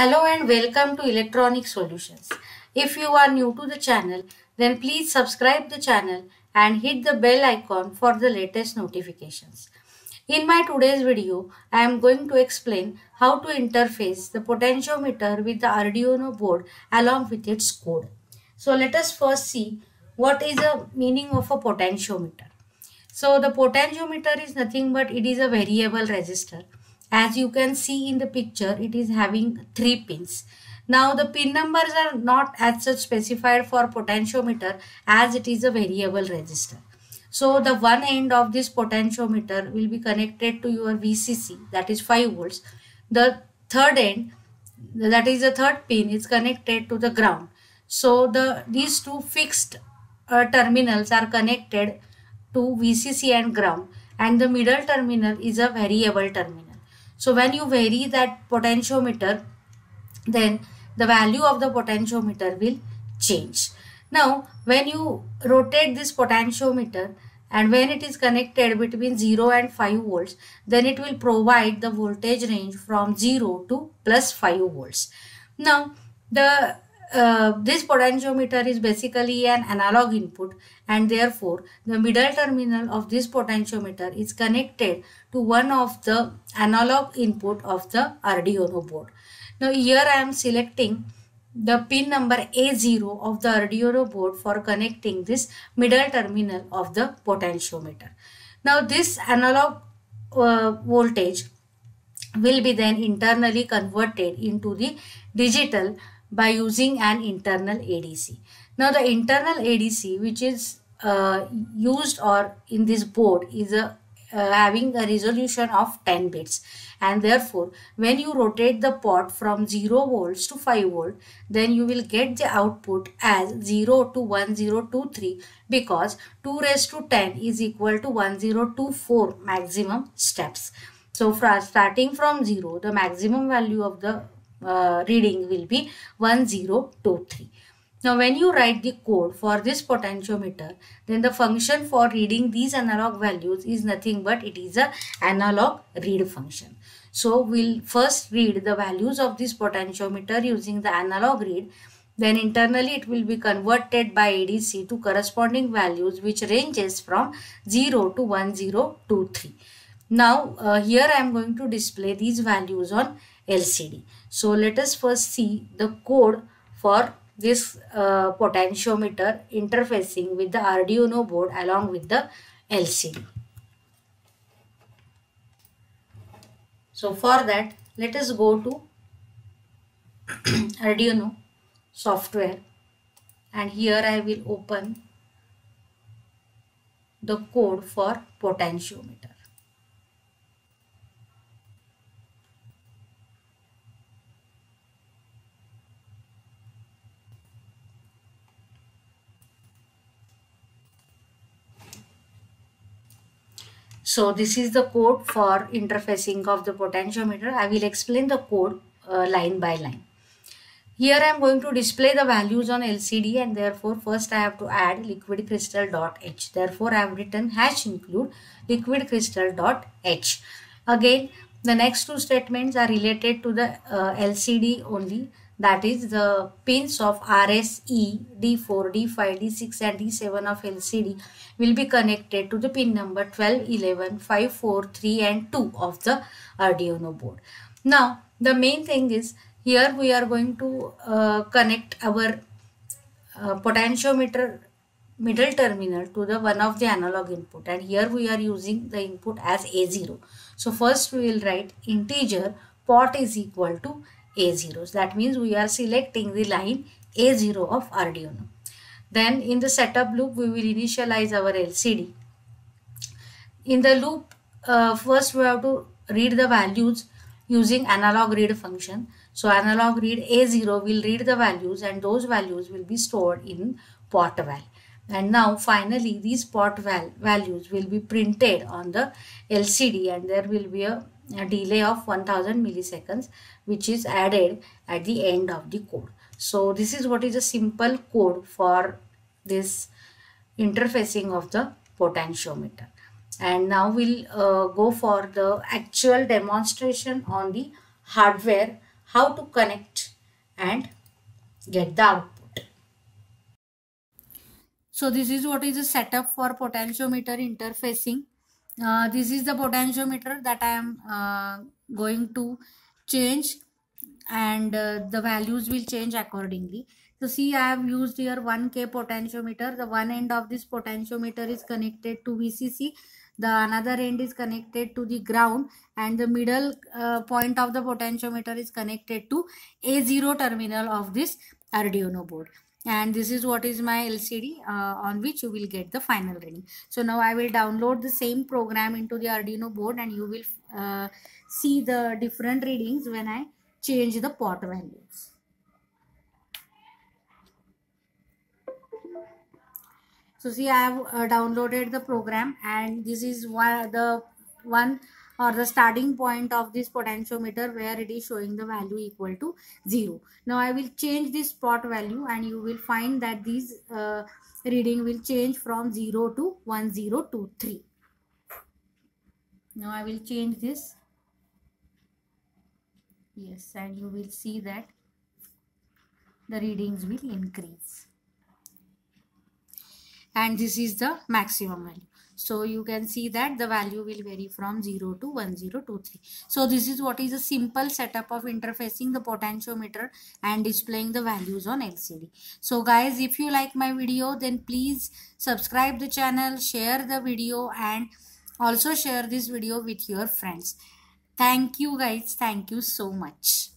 Hello and welcome to Electronic Solutions. If you are new to the channel, then please subscribe the channel and hit the bell icon for the latest notifications. In my today's video, I am going to explain how to interface the potentiometer with the Arduino board along with its code. So let us first see what is the meaning of a potentiometer. So the potentiometer is nothing but it is a variable resistor as you can see in the picture it is having three pins. Now the pin numbers are not as such specified for potentiometer as it is a variable resistor so the one end of this potentiometer will be connected to your VCC that is 5 volts. The third end that is the third pin is connected to the ground. So the these two fixed uh, terminals are connected to VCC and ground. And the middle terminal is a variable terminal so when you vary that potentiometer, then the value of the potentiometer will change. Now, when you rotate this potentiometer and when it is connected between 0 and 5 volts, then it will provide the voltage range from 0 to plus 5 volts. Now, the uh, this potentiometer is basically an analog input and therefore the middle terminal of this potentiometer is connected to one of the analog input of the Arduino board. Now here I am selecting the pin number A0 of the Arduino board for connecting this middle terminal of the potentiometer. Now this analog uh, voltage will be then internally converted into the digital by using an internal ADC. Now the internal ADC which is uh, used or in this board is a uh, having a resolution of 10 bits and therefore when you rotate the pot from 0 volts to 5 volt then you will get the output as 0 to 1023 because 2 raised to 10 is equal to 1024 maximum steps. So starting from 0 the maximum value of the uh, reading will be 1023. Now when you write the code for this potentiometer then the function for reading these analog values is nothing but it is a analog read function. So we'll first read the values of this potentiometer using the analog read then internally it will be converted by ADC to corresponding values which ranges from 0 to 1023. Now uh, here I am going to display these values on LCD. So let us first see the code for this uh, potentiometer interfacing with the Arduino board along with the LCD. So for that let us go to Arduino software and here I will open the code for potentiometer. So this is the code for interfacing of the potentiometer. I will explain the code uh, line by line. Here I am going to display the values on LCD and therefore first I have to add liquid crystal dot h. Therefore I have written hash include liquid crystal dot h. Again the next two statements are related to the uh, LCD only that is the pins of RSE, D4, D5, D6 and D7 of LCD will be connected to the pin number 12, 11, 5, 4, 3 and 2 of the Arduino board. Now the main thing is here we are going to uh, connect our uh, potentiometer middle terminal to the one of the analog input and here we are using the input as A0. So first we will write integer pot is equal to a0. That means we are selecting the line A0 of Arduino. Then in the setup loop, we will initialize our LCD. In the loop, uh, first we have to read the values using analog read function. So analog read A0 will read the values and those values will be stored in pot val. And now finally these pot val values will be printed on the LCD and there will be a a delay of 1000 milliseconds which is added at the end of the code. So this is what is a simple code for this interfacing of the potentiometer. And now we'll uh, go for the actual demonstration on the hardware how to connect and get the output. So this is what is the setup for potentiometer interfacing. Uh, this is the potentiometer that I am uh, going to change and uh, the values will change accordingly. So see I have used here 1k potentiometer. The one end of this potentiometer is connected to VCC. The another end is connected to the ground and the middle uh, point of the potentiometer is connected to A0 terminal of this Arduino board and this is what is my LCD uh, on which you will get the final reading. So now I will download the same program into the Arduino board and you will uh, see the different readings when I change the pot values. So see I have uh, downloaded the program and this is one the one or the starting point of this potentiometer where it is showing the value equal to 0. Now I will change this pot value and you will find that these uh, reading will change from 0 to 1023. Now I will change this. Yes and you will see that the readings will increase and this is the maximum value so you can see that the value will vary from 0 to 1023 so this is what is a simple setup of interfacing the potentiometer and displaying the values on lcd so guys if you like my video then please subscribe the channel share the video and also share this video with your friends. Thank you guys. Thank you so much